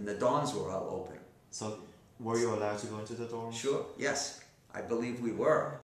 and the dorms were all open. So, were you allowed to go into the dorms? Sure, yes, I believe we were.